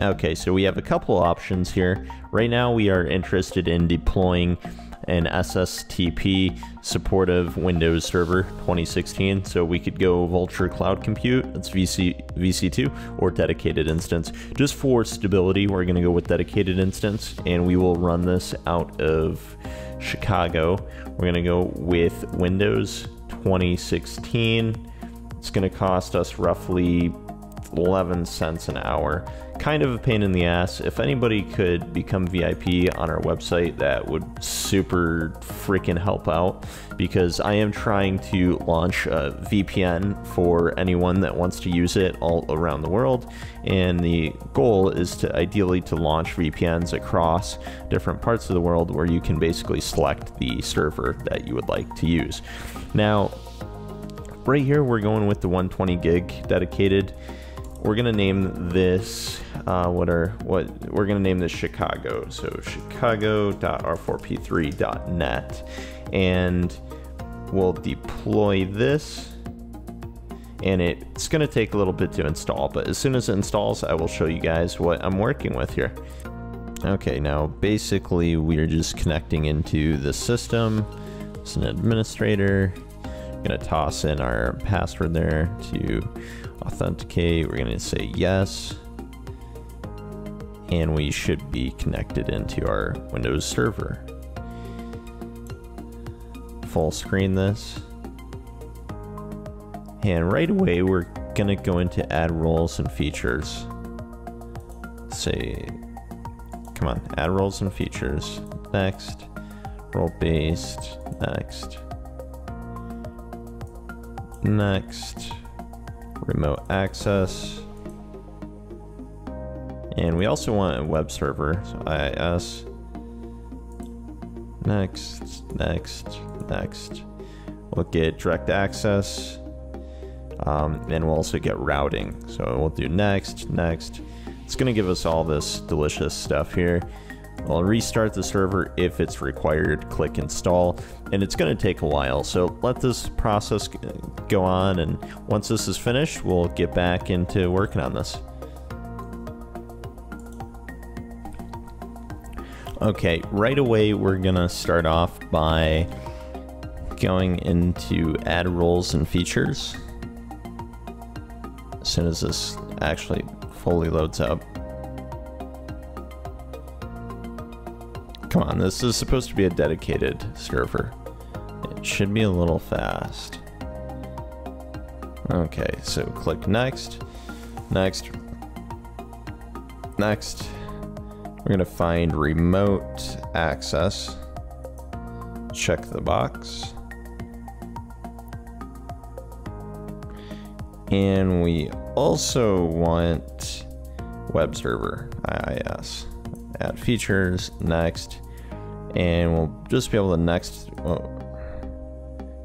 Okay, so we have a couple options here. Right now we are interested in deploying an SSTP supportive Windows Server 2016. So we could go Vultr Cloud Compute, that's VC, VC2, or dedicated instance. Just for stability, we're going to go with dedicated instance, and we will run this out of Chicago. We're going to go with Windows 2016. It's going to cost us roughly 11 cents an hour. Kind of a pain in the ass. If anybody could become VIP on our website, that would super freaking help out because I am trying to launch a VPN for anyone that wants to use it all around the world. And the goal is to ideally to launch VPNs across different parts of the world where you can basically select the server that you would like to use. Now, right here, we're going with the 120 gig dedicated we're gonna name this uh, what are what we're gonna name this Chicago. So chicago.r4p3.net, and we'll deploy this. And it's gonna take a little bit to install, but as soon as it installs, I will show you guys what I'm working with here. Okay, now basically we're just connecting into the system. As an administrator, I'm gonna toss in our password there to authenticate. We're going to say yes. And we should be connected into our Windows server. Full screen this. And right away, we're going to go into add roles and features. Say, come on, add roles and features. Next, role based. Next. Next remote access. And we also want a web server, so IIS. Next, next, next. We'll get direct access, um, and we'll also get routing. So we'll do next, next. It's gonna give us all this delicious stuff here. I'll restart the server if it's required, click install, and it's going to take a while. So let this process go on, and once this is finished, we'll get back into working on this. Okay, right away we're going to start off by going into add roles and features. As soon as this actually fully loads up. Come on, this is supposed to be a dedicated server. It should be a little fast. Okay, so click next, next, next. We're gonna find remote access. Check the box. And we also want web server, IIS add features, next, and we'll just be able to next, well,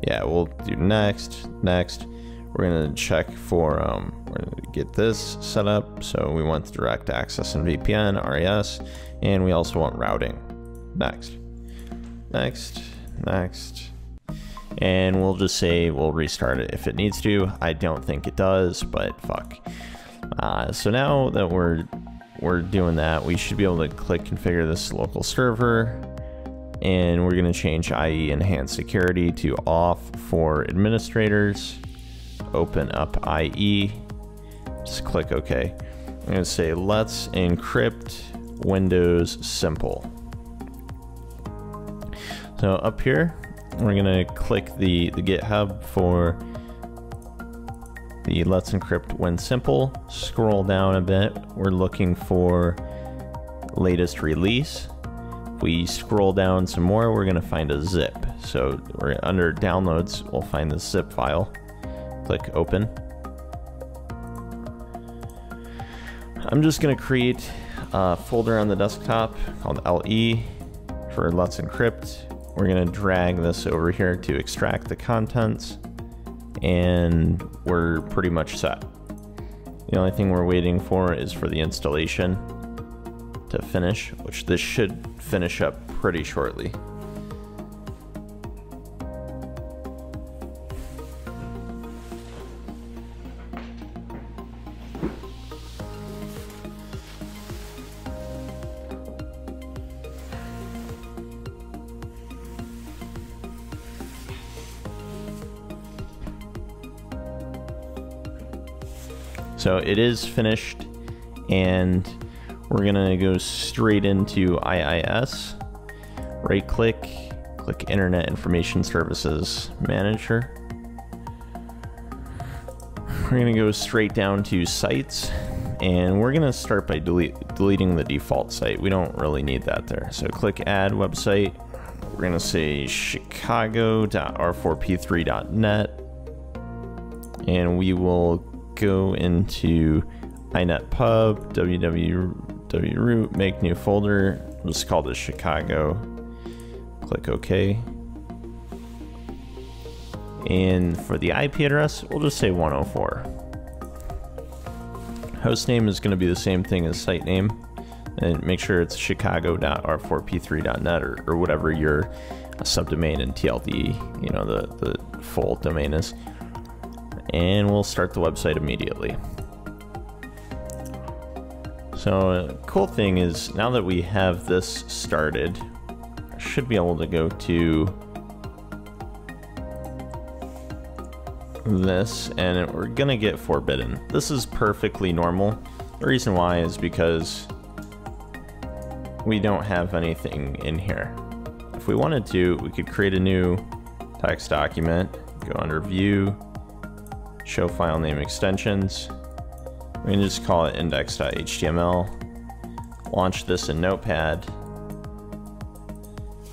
yeah, we'll do next, next. We're gonna check for, um, we're gonna get this set up. So we want direct access and VPN, RAS, and we also want routing. Next, next, next. And we'll just say we'll restart it if it needs to. I don't think it does, but fuck. Uh, so now that we're we're doing that, we should be able to click configure this local server and we're going to change IE enhanced security to off for administrators. Open up IE, just click OK. I'm to say let's encrypt Windows simple. So up here, we're going to click the, the GitHub for the Let's Encrypt Win Simple. Scroll down a bit. We're looking for latest release. If we scroll down some more, we're going to find a zip. So we're under downloads, we'll find the zip file. Click open. I'm just going to create a folder on the desktop called LE for Let's Encrypt. We're going to drag this over here to extract the contents and we're pretty much set. The only thing we're waiting for is for the installation to finish, which this should finish up pretty shortly. So it is finished and we're gonna go straight into IIS, right click, click Internet Information Services Manager. We're gonna go straight down to sites and we're gonna start by delete, deleting the default site. We don't really need that there. So click add website. We're gonna say chicago.r4p3.net and we will go into inetpub, www root, make new folder. Just call this Chicago. Click OK. And for the IP address, we'll just say 104. Host name is going to be the same thing as site name. And make sure it's chicago.r4p3.net or, or whatever your uh, subdomain and TLD, you know, the, the full domain is. And we'll start the website immediately. So, cool thing is now that we have this started, I should be able to go to this and we're gonna get forbidden. This is perfectly normal. The reason why is because we don't have anything in here. If we wanted to, we could create a new text document, go under view, show file name extensions. We can just call it index.html, launch this in Notepad,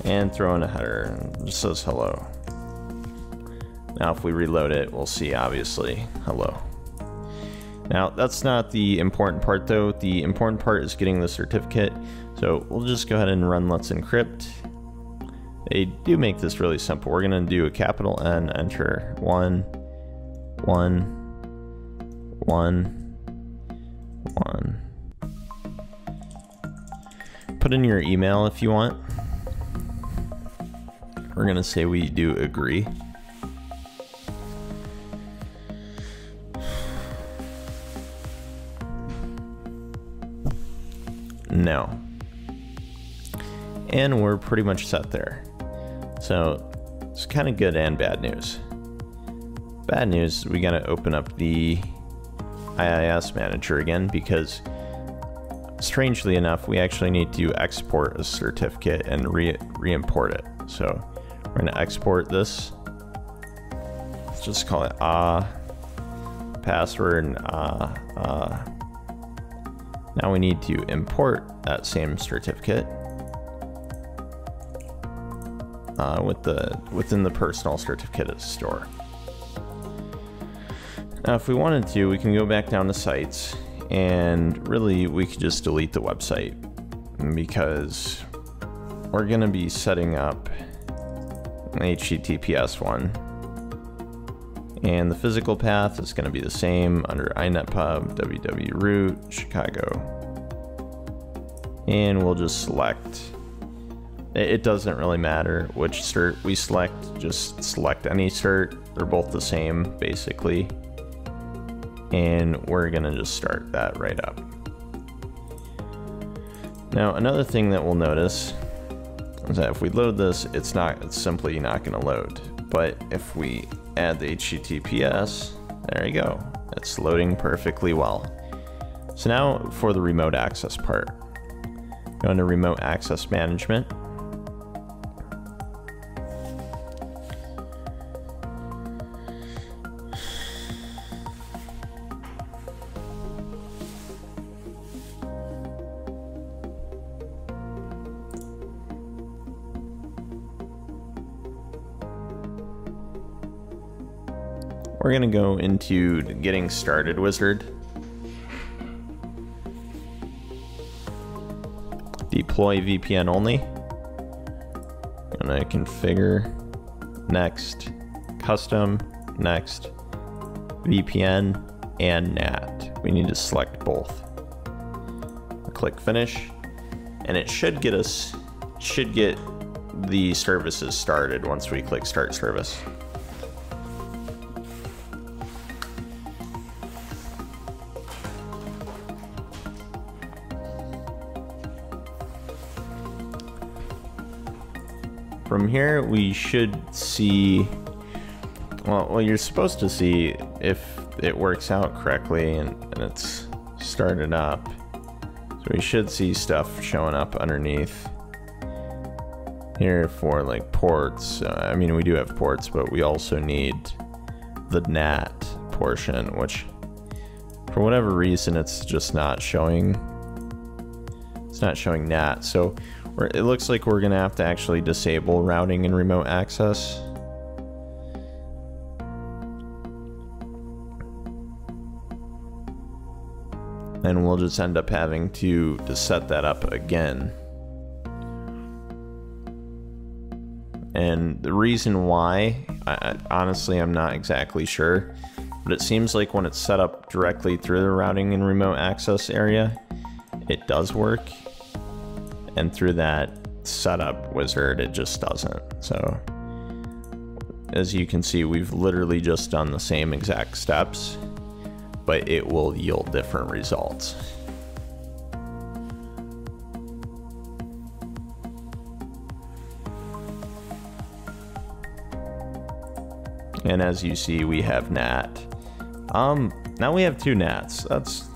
and throw in a header. Just says hello. Now if we reload it, we'll see obviously hello. Now that's not the important part though. The important part is getting the certificate. So we'll just go ahead and run let's encrypt. They do make this really simple. We're gonna do a capital N, enter one, one, one, one. Put in your email if you want. We're gonna say we do agree. No. And we're pretty much set there. So it's kind of good and bad news. Bad news, we gotta open up the IIS manager again because strangely enough, we actually need to export a certificate and re, re import it. So we're gonna export this. Let's just call it ah password and ah ah now we need to import that same certificate uh, with the within the personal certificate store. Now, if we wanted to, we can go back down to sites, and really we could just delete the website because we're going to be setting up an HTTPS one and the physical path is going to be the same under inetpub, www.root, Chicago. And we'll just select. It doesn't really matter which cert we select, just select any cert. They're both the same, basically. And we're to just start that right up. Now, another thing that we'll notice is that if we load this, it's not, it's simply not to load. But if we add the HTTPS. There you go. It's loading perfectly well. So now for the remote access part. Go into remote access management. We're going to go into getting started wizard. Deploy VPN only. And to configure next, custom, next, VPN, and NAT. We need to select both. Click finish, and it should get us, should get the services started once we click start service. From here, we should see, well, well, you're supposed to see if it works out correctly and, and it's started up. So we should see stuff showing up underneath here for like ports. Uh, I mean, we do have ports, but we also need the NAT portion, which for whatever reason, it's just not showing. It's not showing NAT. So it looks like we're going to have to actually disable routing and remote access. And we'll just end up having to, to set that up again. And the reason why, I, honestly, I'm not exactly sure. But it seems like when it's set up directly through the routing and remote access area, it does work. And through that setup wizard, it just doesn't. So as you can see, we've literally just done the same exact steps, but it will yield different results. And as you see, we have NAT. Um, now we have two NATs. That's...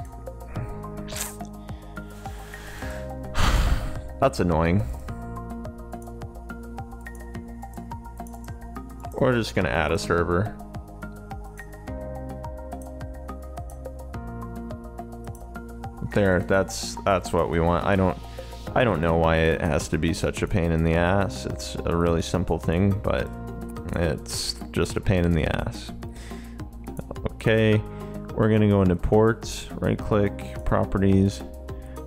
That's annoying. We're just gonna add a server. There, that's that's what we want. I don't I don't know why it has to be such a pain in the ass. It's a really simple thing, but it's just a pain in the ass. Okay, we're gonna go into ports, right click, properties.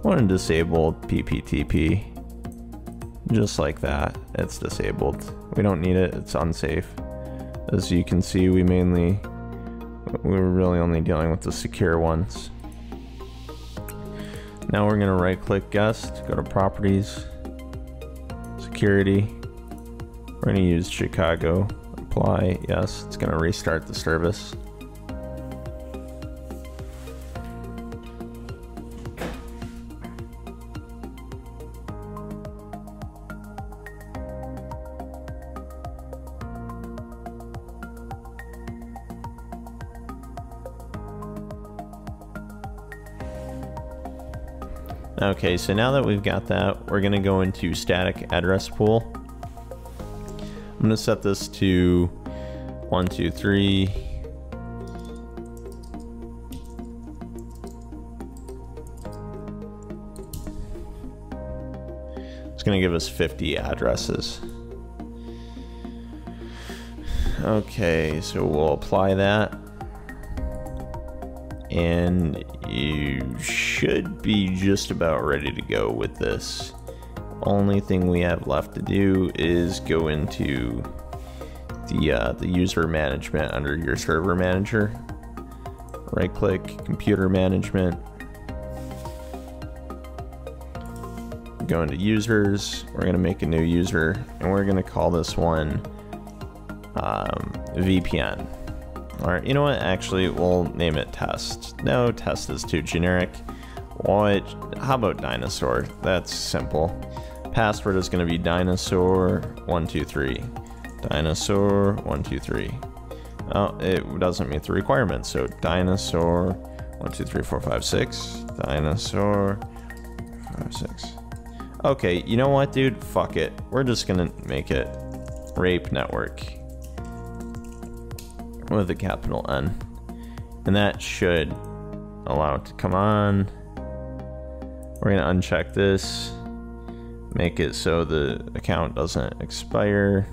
Want to disable PPTP. Just like that, it's disabled. We don't need it, it's unsafe. As you can see, we mainly, we are really only dealing with the secure ones. Now we're gonna right click guest, go to properties, security. We're gonna use Chicago, apply, yes, it's gonna restart the service. Okay, so now that we've got that, we're gonna go into static address pool. I'm gonna set this to one, two, three. It's gonna give us 50 addresses. Okay, so we'll apply that. And you should be just about ready to go with this. Only thing we have left to do is go into the, uh, the user management under your server manager. Right click, computer management. Go into users, we're gonna make a new user, and we're gonna call this one um, VPN. Alright, you know what? Actually, we'll name it test. No, test is too generic. What? How about dinosaur? That's simple. Password is going to be dinosaur123. Dinosaur 123. Oh, it doesn't meet the requirements. So dinosaur 123456. Dinosaur 56. Okay, you know what, dude? Fuck it. We're just gonna make it rape network with a capital N. And that should allow it to come on. We're to uncheck this, make it so the account doesn't expire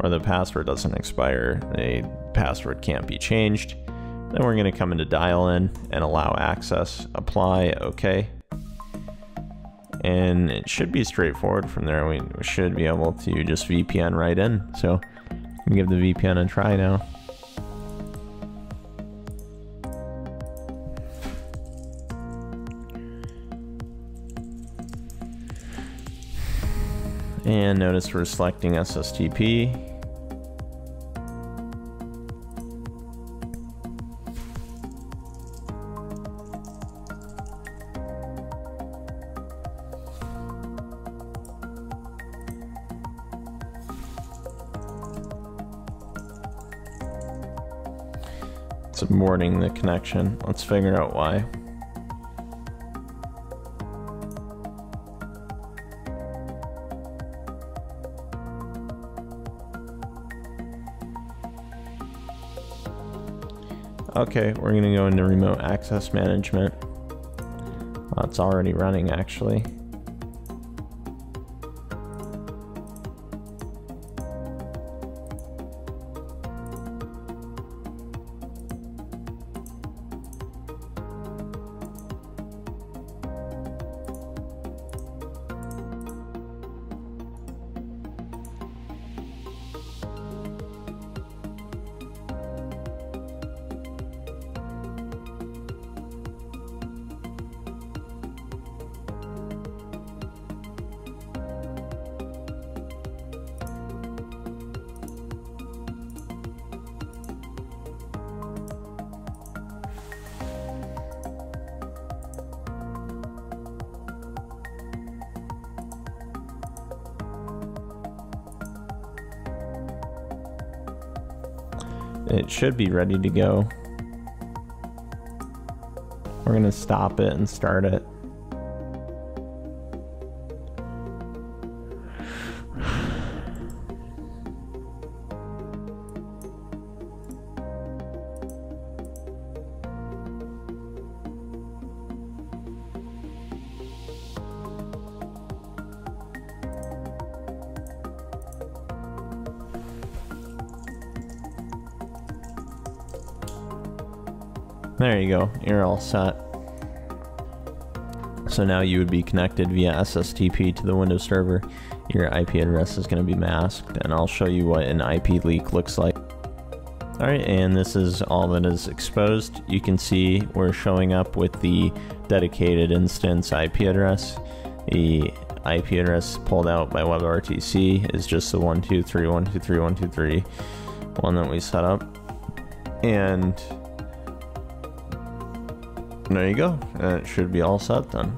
or the password doesn't expire. The password can't be changed. Then we're to come into dial in and allow access, apply, okay. And it should be straightforward from there. We, we should be able to just VPN right in. So give the VPN a try now. And notice we're selecting SSTP. It's aborting the connection. Let's figure out why. Okay, we're gonna go into remote access management. Oh, it's already running actually. It should be ready to go. We're gonna stop it and start it. There you go, you're all set. So now you would be connected via SSTP to the Windows server. Your IP address is going to be masked, and I'll show you what an IP leak looks like. Alright, and this is all that is exposed. You can see we're showing up with the dedicated instance IP address. The IP address pulled out by WebRTC is just the 123.123.123 one that we set up. And there you go. Uh, it should be all set then.